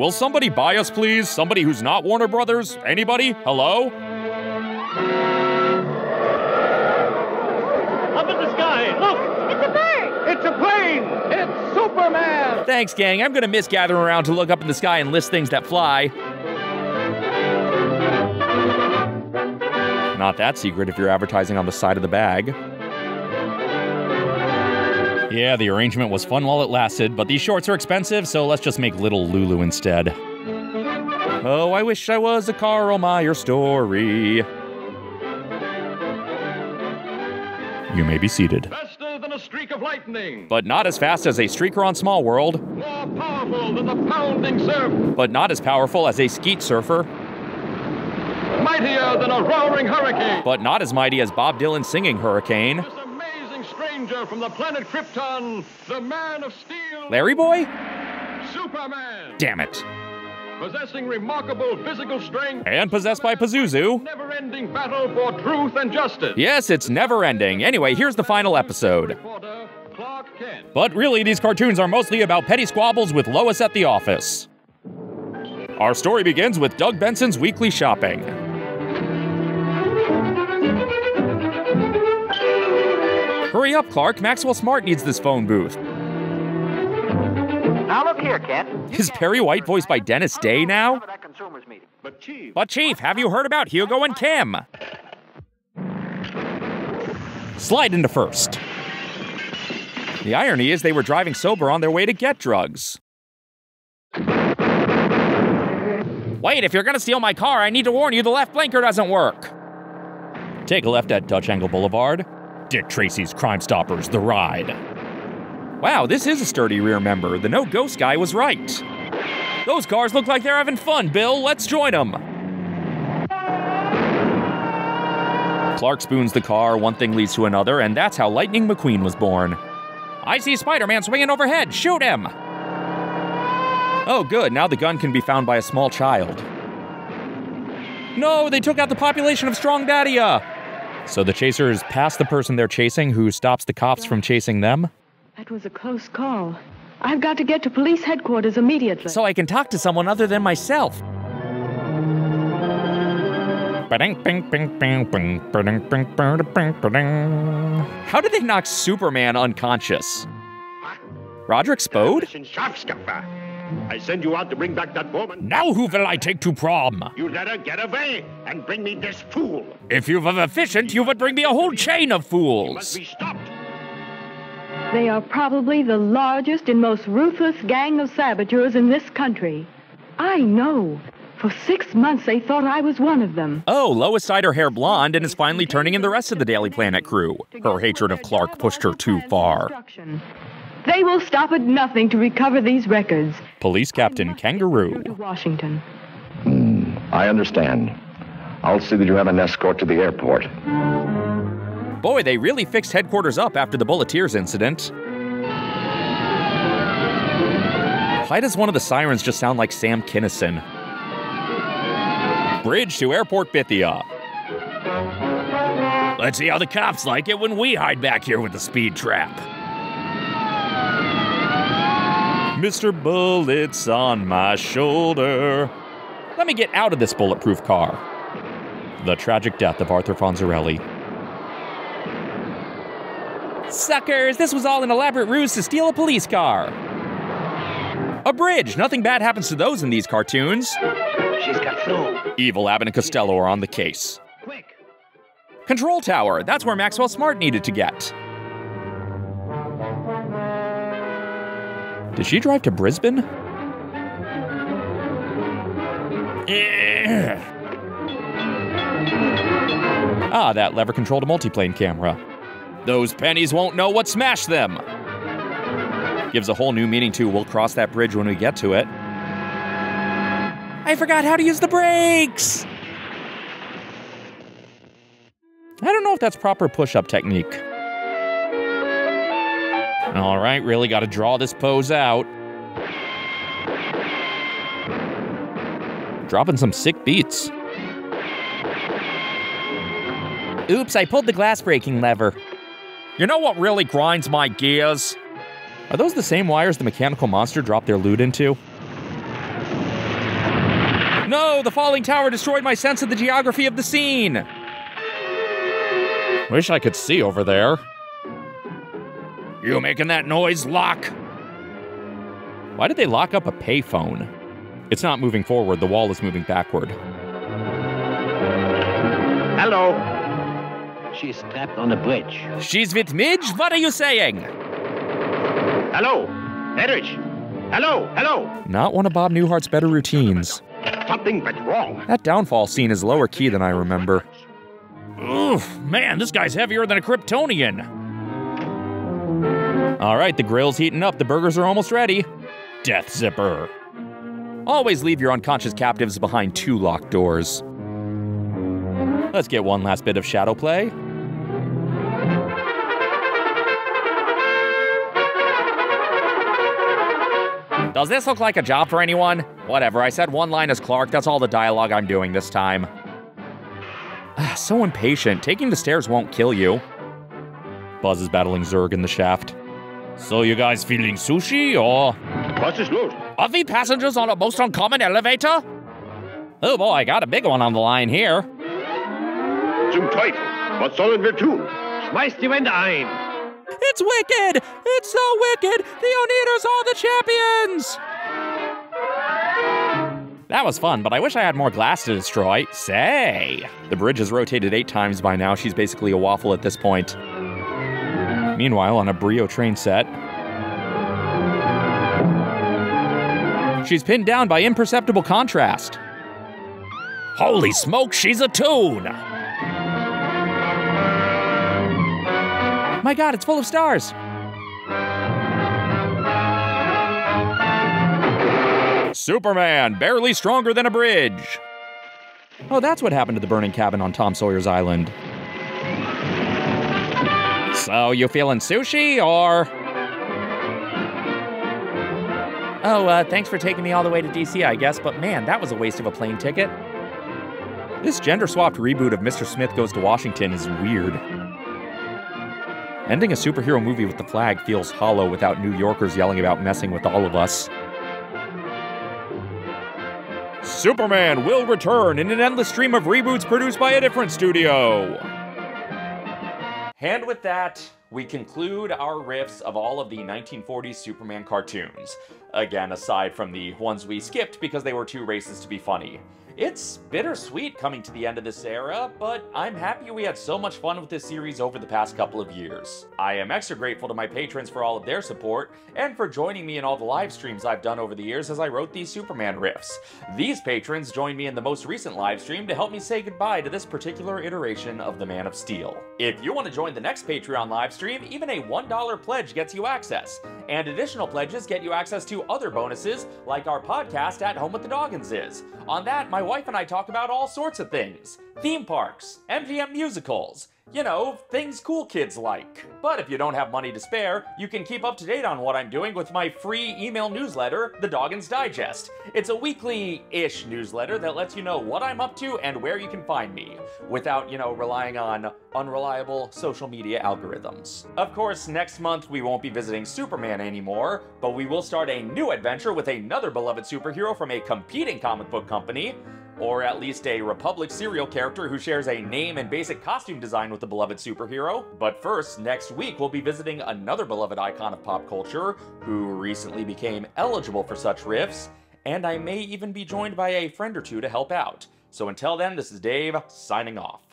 Paramount. Will somebody buy us, please? Somebody who's not Warner Brothers? Anybody? Hello? Up in the sky, look! It's a bird! It's a plane! It's Superman! Thanks, gang. I'm gonna miss gathering around to look up in the sky and list things that fly. Not that secret if you're advertising on the side of the bag. Yeah, the arrangement was fun while it lasted, but these shorts are expensive, so let's just make Little Lulu instead. Oh, I wish I was a Carl Meyer story. You may be seated. Faster than a streak of lightning! But not as fast as a streaker on Small World, More powerful than the pounding surf! but not as powerful as a skeet surfer, Mightier than a roaring hurricane! but not as mighty as Bob Dylan singing Hurricane. Stranger from the planet Krypton, the Man of Steel, Larry Boy? Superman! Damn it. Possessing remarkable physical strength, And possessed by Pazuzu. never-ending battle for truth and justice. Yes, it's never ending. Anyway, here's the final episode. But really, these cartoons are mostly about petty squabbles with Lois at the office. Our story begins with Doug Benson's weekly shopping. Hurry up, Clark. Maxwell Smart needs this phone booth. Now look here, Kent. Is Perry White voiced by Dennis Day now? At that consumers meeting. But Chief, But, Chief, have you heard about Hugo and Kim? Slide into first. The irony is they were driving sober on their way to get drugs. Wait, if you're gonna steal my car, I need to warn you the left blinker doesn't work. Take a left at Dutch Angle Boulevard. Dick Tracy's Crime Stoppers, the ride. Wow, this is a sturdy rear member. The no ghost guy was right. Those cars look like they're having fun, Bill. Let's join them. Clark spoons the car, one thing leads to another, and that's how Lightning McQueen was born. I see Spider Man swinging overhead. Shoot him! Oh, good. Now the gun can be found by a small child. No, they took out the population of Strong! So the chasers pass the person they're chasing who stops the cops from chasing them? That was a close call. I've got to get to police headquarters immediately. so I can talk to someone other than myself. How did they knock Superman unconscious? Roderick Spode? Listen, sharpstopper. I send you out to bring back that woman. Now who will I take to prom? You let her get away and bring me this fool. If you were efficient, you would bring me a whole chain of fools. Must fools. be stopped. They are probably the largest and most ruthless gang of saboteurs in this country. I know. For six months, they thought I was one of them. Oh, Lois dyed her hair blonde and is finally turning in the rest of the Daily Planet crew. Her hatred of Clark pushed her too far. They will stop at nothing to recover these records. Police Captain Kangaroo. To Washington. Hmm, I understand. I'll see that you have an escort to the airport. Boy, they really fixed headquarters up after the Bulleteers incident. Why does one of the sirens just sound like Sam Kinison? Bridge to Airport Bithia. Let's see how the cops like it when we hide back here with the speed trap. Mr. Bullets on my shoulder. Let me get out of this bulletproof car. The tragic death of Arthur Fonzarelli. Suckers, this was all an elaborate ruse to steal a police car. A bridge. Nothing bad happens to those in these cartoons. She's got flu. Evil Abbott and Costello are on the case. Quick. Control tower. That's where Maxwell Smart needed to get. Did she drive to Brisbane? Ah, that lever controlled a multiplane camera. Those pennies won't know what smashed them. Gives a whole new meaning to we'll cross that bridge when we get to it. I forgot how to use the brakes! I don't know if that's proper push up technique. All right, really got to draw this pose out. Dropping some sick beats. Oops, I pulled the glass breaking lever. You know what really grinds my gears? Are those the same wires the mechanical monster dropped their loot into? No, the falling tower destroyed my sense of the geography of the scene. Wish I could see over there. You making that noise, lock? Why did they lock up a payphone? It's not moving forward, the wall is moving backward. Hello. She's trapped on the bridge. She's with Midge? What are you saying? Hello. Edrich. Hello. Hello. Not one of Bob Newhart's better routines. Something went wrong. That downfall scene is lower key than I remember. Oof, man, this guy's heavier than a Kryptonian. All right, the grill's heating up. The burgers are almost ready. Death Zipper. Always leave your unconscious captives behind two locked doors. Let's get one last bit of shadow play. Does this look like a job for anyone? Whatever, I said one line as Clark, that's all the dialogue I'm doing this time. Ah, so impatient. Taking the stairs won't kill you. Buzz is battling Zerg in the shaft. So you guys feeling sushi, or What's this loose? are we passengers on a most uncommon elevator? Oh boy, I got a big one on the line here. Zum Teufel. Was sollen wir tun? Schmeiß die Wände ein. It's wicked! It's so wicked! The Oneaters are the champions! That was fun, but I wish I had more glass to destroy. Say! The bridge has rotated eight times by now. She's basically a waffle at this point. Meanwhile, on a Brio train set, she's pinned down by imperceptible contrast. Holy smoke, she's a tune! My god, it's full of stars! Superman, barely stronger than a bridge! Oh, that's what happened to the burning cabin on Tom Sawyer's Island. So, you feeling sushi, or. Oh, uh, thanks for taking me all the way to DC, I guess, but man, that was a waste of a plane ticket. This gender swapped reboot of Mr. Smith Goes to Washington is weird. Ending a superhero movie with the flag feels hollow without New Yorkers yelling about messing with all of us. Superman will return in an endless stream of reboots produced by a different studio. And with that, we conclude our riffs of all of the 1940s Superman cartoons. Again, aside from the ones we skipped because they were too racist to be funny. It's bittersweet coming to the end of this era, but I'm happy we had so much fun with this series over the past couple of years. I am extra grateful to my patrons for all of their support, and for joining me in all the live streams I've done over the years as I wrote these Superman riffs. These patrons joined me in the most recent live stream to help me say goodbye to this particular iteration of the Man of Steel. If you want to join the next Patreon live stream, even a $1 pledge gets you access, and additional pledges get you access to other bonuses like our podcast at Home with the Doggans is. On that, my wife and I talk about all sorts of things theme parks, MGM musicals, you know, things cool kids like. But if you don't have money to spare, you can keep up to date on what I'm doing with my free email newsletter, The Doggans Digest. It's a weekly ish newsletter that lets you know what I'm up to and where you can find me, without, you know, relying on unreliable social media algorithms. Of course, next month we won't be visiting Superman anymore, but we will start a new adventure with another beloved superhero from a competing comic book company or at least a Republic serial character who shares a name and basic costume design with the beloved superhero. But first, next week we'll be visiting another beloved icon of pop culture who recently became eligible for such riffs, and I may even be joined by a friend or two to help out. So until then, this is Dave, signing off.